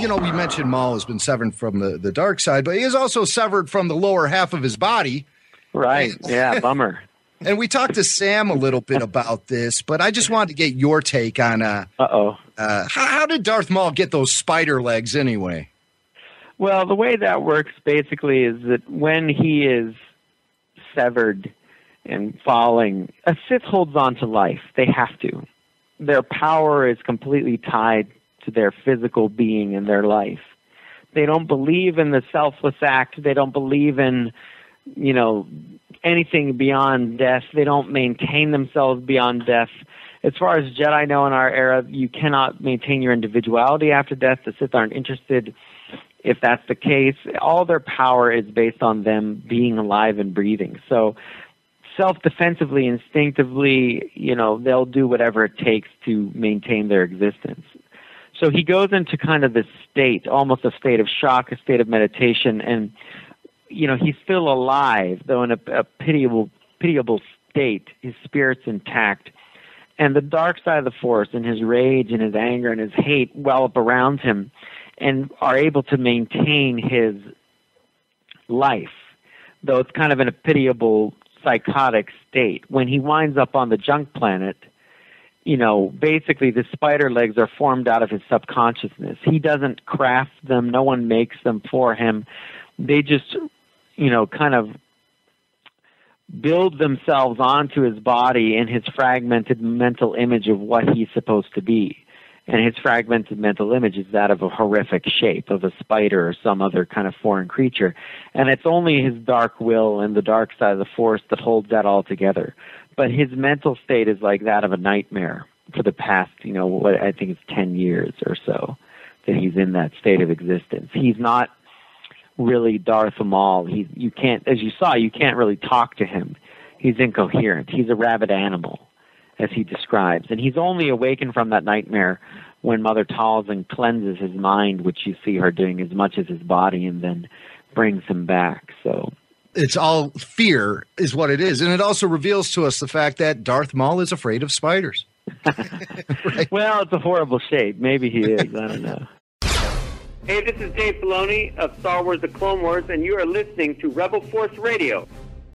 you know, we mentioned Maul has been severed from the, the dark side, but he is also severed from the lower half of his body. Right. Yeah. Bummer. And we talked to Sam a little bit about this, but I just wanted to get your take on uh Uh-oh. uh how, how did Darth Maul get those spider legs anyway? Well, the way that works basically is that when he is severed and falling, a Sith holds on to life. They have to. Their power is completely tied to their physical being and their life. They don't believe in the selfless act. They don't believe in, you know, anything beyond death. They don't maintain themselves beyond death. As far as Jedi know in our era, you cannot maintain your individuality after death. The Sith aren't interested if that's the case. All their power is based on them being alive and breathing. So self-defensively, instinctively, you know, they'll do whatever it takes to maintain their existence. So he goes into kind of this state, almost a state of shock, a state of meditation, and you know he's still alive, though in a, a pitiable, pitiable state. His spirit's intact, and the dark side of the force, and his rage, and his anger, and his hate well up around him, and are able to maintain his life, though it's kind of in a pitiable, psychotic state. When he winds up on the junk planet you know, basically the spider legs are formed out of his subconsciousness. He doesn't craft them, no one makes them for him. They just, you know, kind of build themselves onto his body in his fragmented mental image of what he's supposed to be. And his fragmented mental image is that of a horrific shape, of a spider or some other kind of foreign creature. And it's only his dark will and the dark side of the force that holds that all together but his mental state is like that of a nightmare for the past, you know, what I think it's 10 years or so that he's in that state of existence. He's not really Darth Maul. He, you can't, as you saw, you can't really talk to him. He's incoherent. He's a rabid animal, as he describes. And he's only awakened from that nightmare when Mother Talzin cleanses his mind, which you see her doing as much as his body, and then brings him back. So it's all fear is what it is. And it also reveals to us the fact that darth maul is afraid of spiders. Right? well it's a horrible shape. Maybe he is. I don't know. Hey this is dave filoni of star wars the clone wars and you are listening to rebel force radio